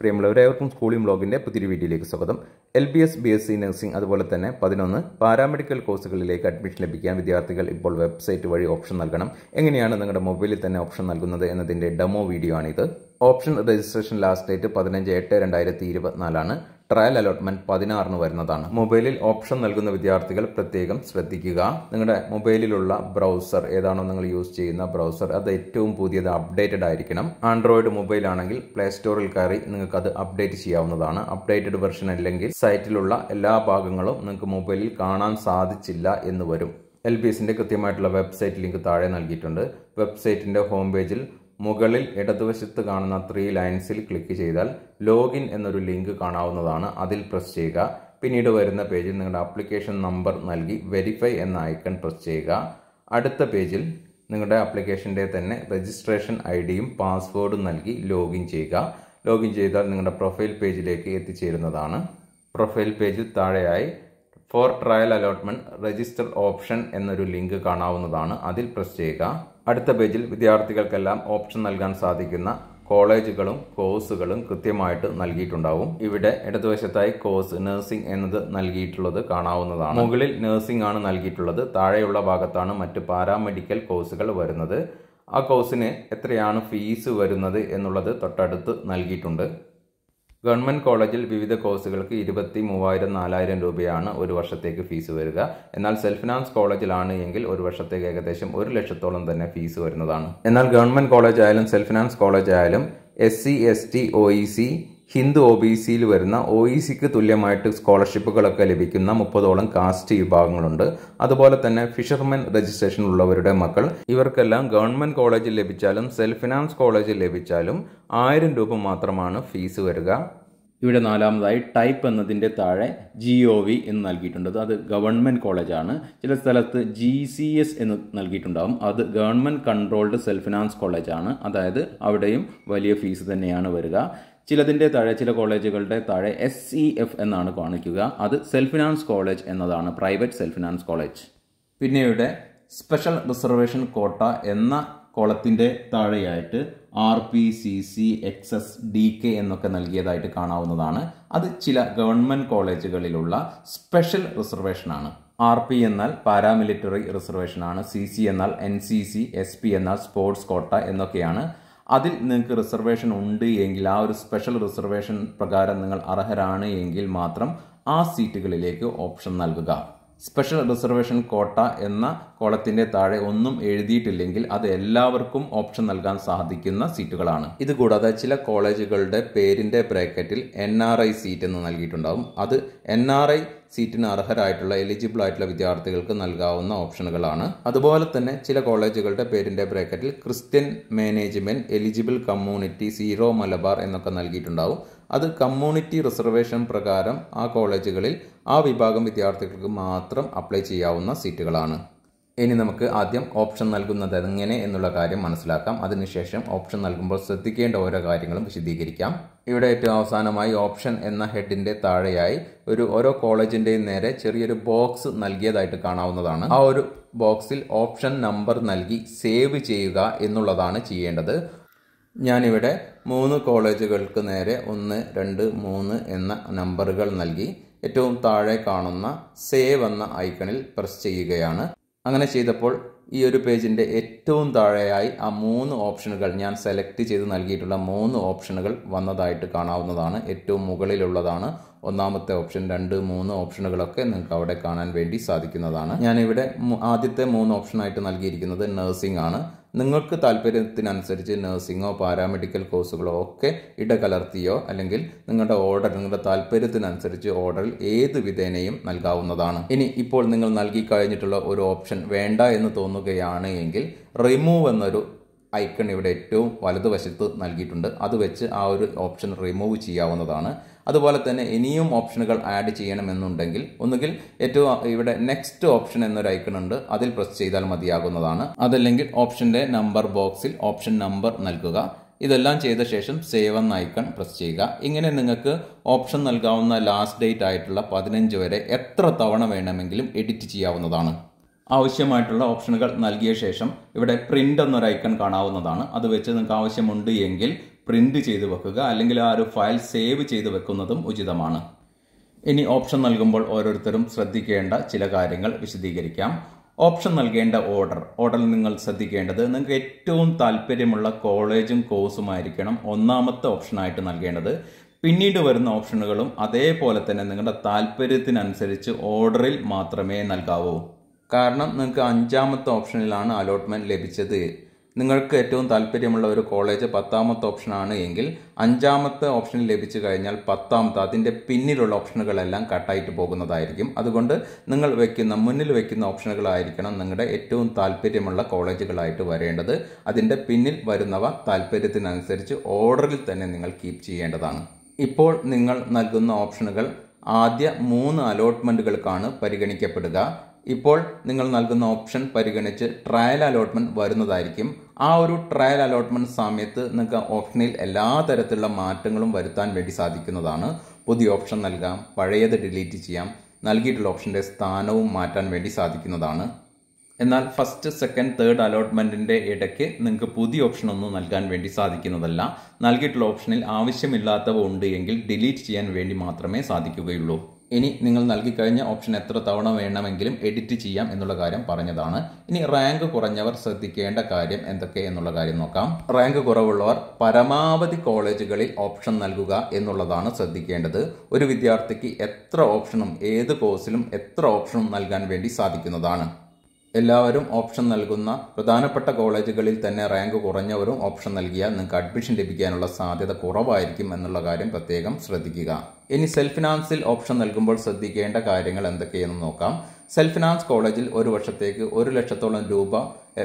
പ്രിയമുള്ളവരെ അവർക്കും സ്കൂളിംഗ് ബ്ലോഗിന്റെ പുതിയൊരു വീഡിയോയിലേക്ക് സ്വാഗതം. L B S B S C nursing അതുപോലെ തന്നെ പതിനൊന്ന് പാരാമെഡിക്കൽ കോഴ്സുകളിലേക്ക് അഡ്മിഷൻ ലഭിക്കാൻ വിദ്യാർത്ഥികൾ ഇപ്പോൾ വെബ്സൈറ്റ് വഴി ഓപ്ഷൻ നൽകണം. എങ്ങനെയാണ് നിങ്ങളുടെ മൊബൈലിൽ തന്നെ ഓപ്ഷൻ നൽകുന്നത് എന്നതിന്റെ ഡെമോ വീഡിയോ ആണിത്. ഓപ്ഷൻ രജിസ്ട്രേഷൻ ലാസ്റ്റ് ഡേറ്റ് പതിനഞ്ച് എട്ട് രണ്ടായിരത്തി ഇരുപത്തിനാലാണ്. ട്രയൽ അലോട്ട്മെന്റ് പതിനാറിന് വരുന്നതാണ്. മൊബൈലിൽ ഓപ്ഷൻ നൽകുന്ന വിദ്യാർത്ഥികൾ പ്രത്യേകം ശ്രദ്ധിക്കുക. നിങ്ങളുടെ മൊബൈലിലുള്ള ബ്രൗസർ ഏതാണോ നിങ്ങൾ യൂസ് ചെയ്യുന്ന ബ്രൗസർ അത് ഏറ്റവും പുതിയത് അപ്ഡേറ്റഡ് ആയിരിക്കണം. ആൻഡ്രോയിഡ് മൊബൈൽ ആണെങ്കിൽ പ്ലേ സ്റ്റോറിൽ കയറി നിങ്ങൾക്ക് അത് അപ്ഡേറ്റ് ചെയ്യാവുന്നതാണ്. അപ്ഡേറ്റഡ് വെർഷൻ അല്ലെങ്കിൽ സൈറ്റിലുള്ള എല്ലാ ഭാഗങ്ങളും നിങ്ങൾക്ക് മൊബൈലിൽ കാണാൻ സാധിച്ചില്ല എന്ന് വരും. എൽ ബി എസിന്റെ കൃത്യമായിട്ടുള്ള വെബ്സൈറ്റ് ലിങ്ക് താഴെ നൽകിയിട്ടുണ്ട്. വെബ്സൈറ്റിന്റെ ഹോം പേജിൽ മുകളിൽ ഇടതുവശത്ത് കാണുന്ന ത്രീ ലൈൻസിൽ ക്ലിക്ക് ചെയ്താൽ ലോഗിൻ എന്നൊരു ലിങ്ക് കാണാവുന്നതാണ്. അതിൽ പ്രസ് ചെയ്യുക. പിന്നീട് വരുന്ന പേജിൽ നിങ്ങളുടെ അപ്ലിക്കേഷൻ നമ്പർ നൽകി വെരിഫൈ എന്ന ഐക്കൺ പ്രസ് ചെയ്യുക. അടുത്ത പേജിൽ നിങ്ങളുടെ ആപ്ലിക്കേഷന്റെ തന്നെ രജിസ്ട്രേഷൻ ഐ ഡിയും പാസ്വേഡും നൽകി ലോഗിൻ ചെയ്യുക. ലോഗിൻ ചെയ്താൽ നിങ്ങളുടെ പ്രൊഫൈൽ പേജിലേക്ക് എത്തിച്ചേരുന്നതാണ്. പ്രൊഫൈൽ പേജിൽ താഴെയായി for trial allotment register option എന്നൊരു ലിങ്ക് കാണാവുന്നതാണ്. അതിൽ പ്രസ് ചെയ്യുക. അടുത്ത പേജിൽ വിദ്യാർത്ഥികൾക്കെല്ലാം ഓപ്ഷൻ നൽകാൻ സാധിക്കുന്ന കോളേജുകളും കോഴ്സുകളും കൃത്യമായിട്ട് നൽകിയിട്ടുണ്ടാവും. ഇവിടെ ഇടതുവശത്തായി കോഴ്സ് നഴ്സിംഗ് എന്നത് നൽകിയിട്ടുള്ളത് കാണാവുന്നതാണ്. മുകളിൽ നഴ്സിംഗ് ആണ് നൽകിയിട്ടുള്ളത്. താഴെയുള്ള ഭാഗത്താണ് മറ്റ് പാരാമെഡിക്കൽ കോഴ്സുകൾ വരുന്നത്. ആ കോഴ്സിന് എത്രയാണ് ഫീസ് വരുന്നത് എന്നുള്ളത് തൊട്ടടുത്ത് നൽകിയിട്ടുണ്ട്. ഗവൺമെന്റ് കോളേജിൽ വിവിധ കോഴ്സുകൾക്ക് ഇരുപത്തി മൂവായിരം നാലായിരം രൂപയാണ് ഒരു വർഷത്തേക്ക് ഫീസ് വരിക. എന്നാൽ സെൽഫ് ഫിനാൻസ് കോളേജിലാണ് എങ്കിൽ ഒരു വർഷത്തേക്ക് ഏകദേശം ഒരു ലക്ഷത്തോളം തന്നെ ഫീസ് വരുന്നതാണ്. എന്നാൽ ഗവൺമെന്റ് കോളേജ് ആയാലും സെൽഫ് ഫിനാൻസ് കോളേജ് ആയാലും S C S T O E C Hindu O B സിയിൽ വരുന്ന ഒ ഇ സിക്ക് തുല്യമായിട്ട് സ്കോളർഷിപ്പുകളൊക്കെ ലഭിക്കുന്ന മുപ്പതോളം കാസ്റ്റ് വിഭാഗങ്ങളുണ്ട്. അതുപോലെ തന്നെ ഫിഷർമെൻ രജിസ്ട്രേഷൻ ഉള്ളവരുടെ മക്കൾ. ഇവർക്കെല്ലാം ഗവൺമെന്റ് കോളേജിൽ ലഭിച്ചാലും സെൽഫ് ഫിനാൻസ് കോളേജിൽ ലഭിച്ചാലും ആയിരം രൂപ മാത്രമാണ് ഫീസ് വരിക. ഇവിടെ നാലാമതായി ടൈപ്പ് എന്നതിന്റെ താഴെ ജി ഒ വി എന്ന് നൽകിയിട്ടുണ്ട്. അത് ഗവൺമെന്റ് കോളേജാണ്. ചില സ്ഥലത്ത് ജി സി എസ് എന്ന് നൽകിയിട്ടുണ്ടാകും അത് ഗവൺമെന്റ് കൺട്രോൾഡ് സെൽഫ് ഫിനാൻസ് കോളേജാണ്. അതായത് അവിടെയും വലിയ ഫീസ് തന്നെയാണ് വരിക. ചിലതിന്റെ താഴെ ചില കോളേജുകളുടെ താഴെ എസ് സി എഫ് എന്നാണ് കാണിക്കുക. അത് സെൽഫ് ഫിനാൻസ് കോളേജ് എന്നതാണ് പ്രൈവറ്റ് സെൽഫ് ഫിനാൻസ് കോളേജ്. പിന്നെ ഇവിടെ സ്പെഷ്യൽ റിസർവേഷൻ കോട്ട എന്ന കോളത്തിന്റെ താഴെയായിട്ട് R P C C X S D K എന്നൊക്കെ നൽകിയതായിട്ട് കാണാവുന്നതാണ്. അത് ചില ഗവൺമെന്റ് കോളേജുകളിലുള്ള സ്പെഷ്യൽ റിസർവേഷനാണ് ആർ പി എന്നാൽ പാരാമിലിറ്ററി റിസർവേഷനാണ് സി സി എന്നാൽ N C C S P എന്നാൽ സ്പോർട്സ് കോട്ട എന്നൊക്കെയാണ് അതിൽ നിങ്ങൾക്ക് റിസർവേഷൻ ഉണ്ട് എങ്കിൽ ആ ഒരു സ്പെഷ്യൽ റിസർവേഷൻ പ്രകാരം നിങ്ങൾ അർഹരാണ് എങ്കിൽ മാത്രം ആ സീറ്റുകളിലേക്ക് ഓപ്ഷൻ നൽകുക. സ്പെഷ്യൽ റിസർവേഷൻ കോട്ട എന്ന കോളത്തിന്റെ താഴെ ഒന്നും എഴുതിയിട്ടില്ലെങ്കിൽ അത് എല്ലാവർക്കും ഓപ്ഷൻ നൽകാൻ സാധിക്കുന്ന സീറ്റുകളാണ്. ഇതുകൂടാതെ ചില കോളേജുകളുടെ പേരിന്റെ ബ്രാക്കറ്റിൽ എൻ സീറ്റ് എന്ന് നൽകിയിട്ടുണ്ടാവും. അത് എൻ സീറ്റിന് അർഹരായിട്ടുള്ള എലിജിബിൾ ആയിട്ടുള്ള വിദ്യാർത്ഥികൾക്ക് നൽകാവുന്ന ഓപ്ഷനുകളാണ്. അതുപോലെ തന്നെ ചില കോളേജുകളുടെ പേരിന്റെ ബ്രാക്കറ്റിൽ Christian management eligible community Syro Malabar എന്നൊക്കെ നൽകിയിട്ടുണ്ടാവും. അത് കമ്മ്യൂണിറ്റി റിസർവേഷൻ പ്രകാരം ആ കോളേജുകളിൽ ആ വിഭാഗം വിദ്യാർത്ഥികൾക്ക് മാത്രം അപ്ലൈ ചെയ്യാവുന്ന സീറ്റുകളാണ്. ഇനി നമുക്ക് ആദ്യം ഓപ്ഷൻ നൽകുന്നത് എങ്ങനെ എന്നുള്ള കാര്യം മനസ്സിലാക്കാം. അതിനുശേഷം ഓപ്ഷൻ നൽകുമ്പോൾ ശ്രദ്ധിക്കേണ്ട ഓരോ കാര്യങ്ങളും വിശദീകരിക്കാം. ഇവിടെ ഏറ്റവും അവസാനമായി ഓപ്ഷൻ എന്ന ഹെഡിന്റെ താഴെയായി ഒരു ഓരോ കോളേജിന്റെയും നേരെ ചെറിയൊരു ബോക്സ് നൽകിയതായിട്ട് കാണാവുന്നതാണ്. ആ ഒരു ബോക്സിൽ ഓപ്ഷൻ നമ്പർ നൽകി സേവ് ചെയ്യുക എന്നുള്ളതാണ് ചെയ്യേണ്ടത്. ഞാനിവിടെ മൂന്ന് കോളേജുകൾക്ക് നേരെ ഒന്ന് രണ്ട് മൂന്ന് എന്ന നമ്പറുകൾ നൽകി ഏറ്റവും താഴെ കാണുന്ന സേവ് എന്ന ഐക്കണിൽ പ്രസ് ചെയ്യുകയാണ്. അങ്ങനെ ചെയ്തപ്പോൾ ഈ ഒരു പേജിന്റെ ഏറ്റവും താഴെയായി ആ മൂന്ന് ഓപ്ഷനുകൾ ഞാൻ സെലക്ട് ചെയ്ത് നൽകിയിട്ടുള്ള മൂന്ന് ഓപ്ഷനുകൾ വന്നതായിട്ട് കാണാവുന്നതാണ്. ഏറ്റവും മുകളിലുള്ളതാണ്. ഒന്നാമത്തെ ഓപ്ഷൻ രണ്ട് മൂന്ന് ഓപ്ഷനുകളൊക്കെ നിങ്ങൾക്ക് അവിടെ കാണാൻ വേണ്ടി സാധിക്കുന്നതാണ്. ഞാനിവിടെ ആദ്യത്തെ മൂന്ന് ഓപ്ഷനായിട്ട് നൽകിയിരിക്കുന്നത് നഴ്സിംഗ് ആണ്. നിങ്ങൾക്ക് താല്പര്യത്തിനനുസരിച്ച് നഴ്സിങ്ങോ പാരാമെഡിക്കൽ കോഴ്സുകളോ ഒക്കെ ഇടകലർത്തിയോ അല്ലെങ്കിൽ നിങ്ങളുടെ ഓർഡർ നിങ്ങളുടെ താല്പര്യത്തിനനുസരിച്ച് ഓർഡറിൽ ഏത് വിധേനയും നൽകാവുന്നതാണ്. ഇനി ഇപ്പോൾ നിങ്ങൾ നൽകി കഴിഞ്ഞിട്ടുള്ള ഒരു ഓപ്ഷൻ വേണ്ട എന്ന് തോന്നുകയാണ് എങ്കിൽ റിമൂവ് എന്നൊരു ഐക്കൺ ഇവിടെ ഏറ്റവും വലതുവശത്ത് നൽകിയിട്ടുണ്ട്. അത് വെച്ച് ആ ഒരു ഓപ്ഷൻ റിമൂവ് ചെയ്യാവുന്നതാണ്. അതുപോലെ തന്നെ ഇനിയും ഓപ്ഷനുകൾ ആഡ് ചെയ്യണമെന്നുണ്ടെങ്കിൽ ഒന്നുകിൽ ഏറ്റവും ഇവിടെ നെക്സ്റ്റ് ഓപ്ഷൻ എന്നൊരു ഐക്കൺ ഉണ്ട്. അതിൽ പ്രസ് ചെയ്താൽ മതിയാകുന്നതാണ്. അതല്ലെങ്കിൽ ഓപ്ഷന്റെ നമ്പർ ബോക്സിൽ ഓപ്ഷൻ നമ്പർ നൽകുക. ഇതെല്ലാം ചെയ്ത ശേഷം സേവ് എന്ന ഐക്കൺ പ്രസ് ചെയ്യുക. ഇങ്ങനെ നിങ്ങൾക്ക് ഓപ്ഷൻ നൽകാവുന്ന ലാസ്റ്റ് ഡേറ്റ് ആയിട്ടുള്ള പതിനഞ്ച് വരെ എത്ര തവണ വേണമെങ്കിലും എഡിറ്റ് ചെയ്യാവുന്നതാണ്. ആവശ്യമായിട്ടുള്ള ഓപ്ഷനുകൾ നൽകിയ ശേഷം ഇവിടെ പ്രിന്റ് എന്നൊരു ഐക്കൺ കാണാവുന്നതാണ്. അത് വെച്ച് നിങ്ങൾക്ക് ആവശ്യമുണ്ട് എങ്കിൽ പ്രിന്റ് ചെയ്ത് വെക്കുക അല്ലെങ്കിൽ ആ ഒരു ഫയൽ സേവ് ചെയ്ത് വെക്കുന്നതും ഉചിതമാണ്. ഇനി ഓപ്ഷൻ നൽകുമ്പോൾ ഓരോരുത്തരും ശ്രദ്ധിക്കേണ്ട ചില കാര്യങ്ങൾ വിശദീകരിക്കാം. ഓപ്ഷൻ നൽകേണ്ട ഓർഡർ. ഓർഡറിൽ നിങ്ങൾ ശ്രദ്ധിക്കേണ്ടത് നിങ്ങൾക്ക് ഏറ്റവും താല്പര്യമുള്ള കോളേജും കോഴ്സുമായിരിക്കണം ഒന്നാമത്തെ ഓപ്ഷനായിട്ട് നൽകേണ്ടത്. പിന്നീട് വരുന്ന ഓപ്ഷനുകളും അതേപോലെ തന്നെ നിങ്ങളുടെ താല്പര്യത്തിനനുസരിച്ച് ഓർഡറിൽ മാത്രമേ നൽകാവൂ. കാരണം നിങ്ങൾക്ക് അഞ്ചാമത്തെ ഓപ്ഷനിലാണ് അലോട്ട്മെന്റ് ലഭിച്ചത്. നിങ്ങൾക്ക് ഏറ്റവും താല്പര്യമുള്ള ഒരു കോളേജ് പത്താമത്തെ ഓപ്ഷനാണ് എങ്കിൽ അഞ്ചാമത്തെ ഓപ്ഷൻ ലഭിച്ചു കഴിഞ്ഞാൽ പത്താമത്തെ അതിന്റെ പിന്നിലുള്ള ഓപ്ഷനുകളെല്ലാം കട്ടായിട്ട് പോകുന്നതായിരിക്കും. അതുകൊണ്ട് നിങ്ങൾ വെക്കുന്ന മുന്നിൽ വെക്കുന്ന ഓപ്ഷനുകളായിരിക്കണം നിങ്ങളുടെ ഏറ്റവും താല്പര്യമുള്ള കോളേജുകളായിട്ട് വരേണ്ടത്. അതിന്റെ പിന്നിൽ വരുന്നവ താല്പര്യത്തിനനുസരിച്ച് ഓർഡറിൽ തന്നെ നിങ്ങൾ കീപ്പ് ചെയ്യേണ്ടതാണ്. ഇപ്പോൾ നിങ്ങൾ നൽകുന്ന ഓപ്ഷനുകൾ ആദ്യ മൂന്ന് അലോട്ട്മെന്റുകൾക്കാണ് പരിഗണിക്കപ്പെടുക. ഇപ്പോൾ നിങ്ങൾ നൽകുന്ന ഓപ്ഷൻ പരിഗണിച്ച് ട്രയൽ അലോട്ട്മെന്റ് വരുന്നതായിരിക്കും. ആ ഒരു ട്രയൽ അലോട്ട്മെന്റ് സമയത്ത് നിങ്ങൾക്ക് ഓപ്ഷനിൽ എല്ലാ തരത്തിലുള്ള മാറ്റങ്ങളും വരുത്താൻ വേണ്ടി സാധിക്കുന്നതാണ്. പുതിയ ഓപ്ഷൻ നൽകാം പഴയത് ഡിലീറ്റ് ചെയ്യാം നൽകിയിട്ടുള്ള ഓപ്ഷന്റെ സ്ഥാനവും മാറ്റാൻ വേണ്ടി സാധിക്കുന്നതാണ്. എന്നാൽ ഫസ്റ്റ് സെക്കൻഡ് തേർഡ് അലോട്ട്മെന്റിന്റെ ഇടയ്ക്ക് നിങ്ങൾക്ക് പുതിയ ഓപ്ഷൻ ഒന്നും നൽകാൻ വേണ്ടി സാധിക്കുന്നതല്ല. നൽകിയിട്ടുള്ള ഓപ്ഷനിൽ ആവശ്യമില്ലാത്തവ ഉണ്ട് എങ്കിൽ ഡിലീറ്റ് ചെയ്യാൻ വേണ്ടി മാത്രമേ സാധിക്കുകയുള്ളൂ. ഇനി നിങ്ങൾ നൽകിക്കഴിഞ്ഞ ഓപ്ഷൻ എത്ര തവണ വേണമെങ്കിലും എഡിറ്റ് ചെയ്യാം എന്നുള്ള കാര്യം പറഞ്ഞതാണ്. ഇനി റാങ്ക് കുറഞ്ഞവർ ശ്രദ്ധിക്കേണ്ട കാര്യം എന്തൊക്കെ എന്നുള്ള കാര്യം നോക്കാം. റാങ്ക് കുറവുള്ളവർ പരമാവധി കോളേജുകളിൽ ഓപ്ഷൻ നൽകുക എന്നുള്ളതാണ് ശ്രദ്ധിക്കേണ്ടത്. ഒരു വിദ്യാർത്ഥിക്ക് എത്ര ഓപ്ഷനും ഏത് കോഴ്സിലും എത്ര ഓപ്ഷനും നൽകാൻ വേണ്ടി സാധിക്കുന്നതാണ്. എല്ലാവരും ഓപ്ഷൻ നൽകുന്ന പ്രധാനപ്പെട്ട കോളേജുകളിൽ തന്നെ റാങ്ക് കുറഞ്ഞവരും ഓപ്ഷൻ നൽകിയാൽ നിങ്ങൾക്ക് അഡ്മിഷൻ ലഭിക്കാനുള്ള സാധ്യത കുറവായിരിക്കും എന്നുള്ള കാര്യം പ്രത്യേകം ശ്രദ്ധിക്കുക. ഇനി സെൽഫ് ഫിനാൻസിൽ ഓപ്ഷൻ നൽകുമ്പോൾ ശ്രദ്ധിക്കേണ്ട കാര്യങ്ങൾ എന്തൊക്കെയെന്ന് നോക്കാം. സെൽഫ് ഫിനാൻസ് കോളേജിൽ ഒരു വർഷത്തേക്ക് ഒരു ലക്ഷത്തോളം രൂപ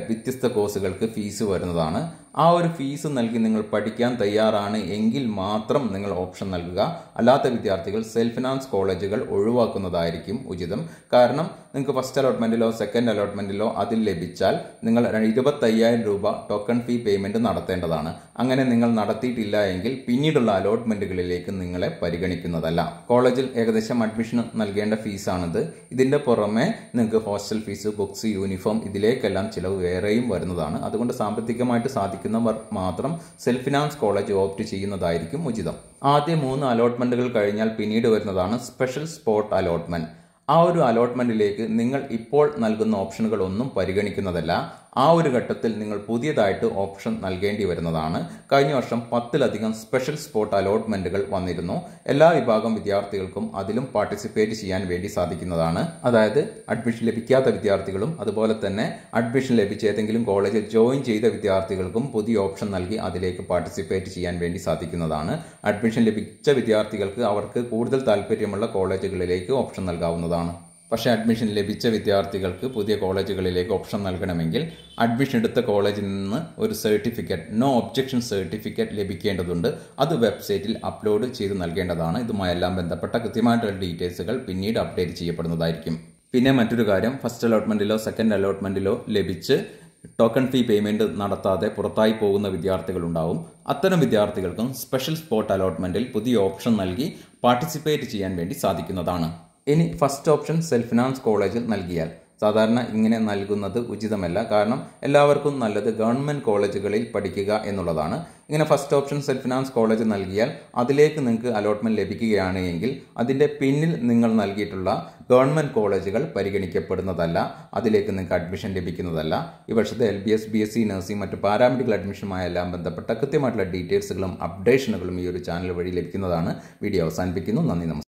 വ്യത്യസ്ത കോഴ്സുകൾക്ക് ഫീസ് വരുന്നതാണ്. ആ ഒരു ഫീസ് നൽകി നിങ്ങൾ പഠിക്കാൻ തയ്യാറാണ് എങ്കിൽ മാത്രം നിങ്ങൾ ഓപ്ഷൻ നൽകുക. അല്ലാത്ത വിദ്യാർത്ഥികൾ സെൽഫ് ഫിനാൻസ് കോളേജുകൾ ഒഴിവാക്കുന്നതായിരിക്കും ഉചിതം. കാരണം നിങ്ങൾക്ക് ഫസ്റ്റ് അലോട്ട്മെന്റിലോ സെക്കൻഡ് അലോട്ട്മെന്റിലോ അതിൽ ലഭിച്ചാൽ നിങ്ങൾ ഇരുപത്തയ്യായിരം രൂപ ടോക്കൺ ഫീ പേയ്മെന്റ് നടത്തേണ്ടതാണ്. അങ്ങനെ നിങ്ങൾ നടത്തിയിട്ടില്ല എങ്കിൽ പിന്നീടുള്ള അലോട്ട്മെന്റുകളിലേക്ക് നിങ്ങളെ പരിഗണിക്കുന്നതല്ല. കോളേജിൽ ഏകദേശം അഡ്മിഷൻ നൽകേണ്ട ഫീസാണിത് ഇതിന്റെ പുറമെ നിങ്ങൾക്ക് ഹോസ്റ്റൽ ഫീസ് ബുക്സ് യൂണിഫോം ഇതിലേക്കെല്ലാം ചിലവ് വേറെയും വരുന്നതാണ്. അതുകൊണ്ട് സാമ്പത്തികമായിട്ട് സാധിക്കുന്നവർ മാത്രം സെൽഫ് ഫിനാൻസ് കോളേജ് ഓപ്റ്റ് ചെയ്യുന്നതായിരിക്കും ഉചിതം. ആദ്യ മൂന്ന് അലോട്ട്മെന്റുകൾ കഴിഞ്ഞാൽ പിന്നീട് വരുന്നതാണ് സ്പെഷ്യൽ സ്പോട്ട് അലോട്ട്മെന്റ്. ആ ഒരു അലോട്ട്മെന്റിലേക്ക് നിങ്ങൾ ഇപ്പോൾ നൽകുന്ന ഓപ്ഷനുകൾ ഒന്നും പരിഗണിക്കുന്നതല്ല. ആ ഒരു ഘട്ടത്തിൽ നിങ്ങൾ പുതിയതായിട്ട് ഓപ്ഷൻ നൽകേണ്ടി വരുന്നതാണ്. കഴിഞ്ഞ വർഷം പത്തിലധികം സ്പെഷ്യൽ സ്പോട്ട് അലോട്ട്മെന്റുകൾ വന്നിരുന്നു. എല്ലാ വിഭാഗം വിദ്യാർത്ഥികൾക്കും അതിലും പാർട്ടിസിപ്പേറ്റ് ചെയ്യാൻ വേണ്ടി സാധിക്കുന്നതാണ്. അതായത് അഡ്മിഷൻ ലഭിക്കാത്ത വിദ്യാർത്ഥികളും അതുപോലെ തന്നെ അഡ്മിഷൻ ലഭിച്ച ഏതെങ്കിലും കോളേജിൽ ജോയിൻ ചെയ്ത വിദ്യാർത്ഥികൾക്കും പുതിയ ഓപ്ഷൻ നൽകി അതിലേക്ക് പാർട്ടിസിപ്പേറ്റ് ചെയ്യാൻ വേണ്ടി സാധിക്കുന്നതാണ്. അഡ്മിഷൻ ലഭിച്ച വിദ്യാർത്ഥികൾക്ക് അവർക്ക് കൂടുതൽ താല്പര്യമുള്ള കോളേജുകളിലേക്ക് ഓപ്ഷൻ നൽകാവുന്നതാണ്. പക്ഷേ അഡ്മിഷൻ ലഭിച്ച വിദ്യാർത്ഥികൾക്ക് പുതിയ കോളേജുകളിലേക്ക് ഓപ്ഷൻ നൽകണമെങ്കിൽ അഡ്മിഷൻ എടുത്ത കോളേജിൽ നിന്ന് ഒരു സർട്ടിഫിക്കറ്റ് നോ ഒബ്ജക്ഷൻ സർട്ടിഫിക്കറ്റ് ലഭിക്കേണ്ടതുണ്ട്. അത് വെബ്സൈറ്റിൽ അപ്ലോഡ് ചെയ്ത് നൽകേണ്ടതാണ്. ഇതുമായെല്ലാം ബന്ധപ്പെട്ട കൃത്യമായിട്ടുള്ള ഡീറ്റെയിൽസുകൾ പിന്നീട് അപ്ഡേറ്റ് ചെയ്യപ്പെടുന്നതായിരിക്കും. പിന്നെ മറ്റൊരു കാര്യം ഫസ്റ്റ് അലോട്ട്മെന്റിലോ സെക്കൻഡ് അലോട്ട്മെന്റിലോ ലഭിച്ച് ടോക്കൺ ഫീ പേയ്മെന്റ് നടത്താതെ പുറത്തായി പോകുന്ന വിദ്യാർത്ഥികളുണ്ടാവും. അത്തരം വിദ്യാർത്ഥികൾക്കും സ്പെഷ്യൽ സ്പോട്ട് അലോട്ട്മെന്റിൽ പുതിയ ഓപ്ഷൻ നൽകി പാർട്ടിസിപ്പേറ്റ് ചെയ്യാൻ വേണ്ടി സാധിക്കുന്നതാണ്. ഇനി ഫസ്റ്റ് ഓപ്ഷൻ സെൽഫ് ഫിനാൻസ് കോളേജിൽ നൽകിയാൽ. സാധാരണ ഇങ്ങനെ നൽകുന്നത് ഉചിതമല്ല. കാരണം എല്ലാവർക്കും നല്ലത് ഗവൺമെന്റ് കോളേജുകളിൽ പഠിക്കുക എന്നുള്ളതാണ്. ഇങ്ങനെ first option self finance college നൽകിയാൽ അതിലേക്ക് നിങ്ങൾക്ക് അലോട്ട്മെന്റ് ലഭിക്കുകയാണ് എങ്കിൽ അതിന്റെ പിന്നിൽ നിങ്ങൾ നൽകിയിട്ടുള്ള ഗവൺമെന്റ് കോളേജുകൾ പരിഗണിക്കപ്പെടുന്നതല്ല. അതിലേക്ക് നിങ്ങൾക്ക് അഡ്മിഷൻ ലഭിക്കുന്നതല്ല. ഈ വർഷത്തെ L B S B S C nursing മറ്റ് പാരാമെഡിക്കൽ അഡ്മിഷനുമായെല്ലാം ബന്ധപ്പെട്ട കൃത്യമായിട്ടുള്ള ഡീറ്റെയിൽസുകളും അപ്ഡേഷനുകളും ഈ ഒരു ചാനൽ വഴി ലഭിക്കുന്നതാണ്. വീഡിയോ അവസാനിപ്പിക്കുന്നു. നന്ദി നമസ്കാരം.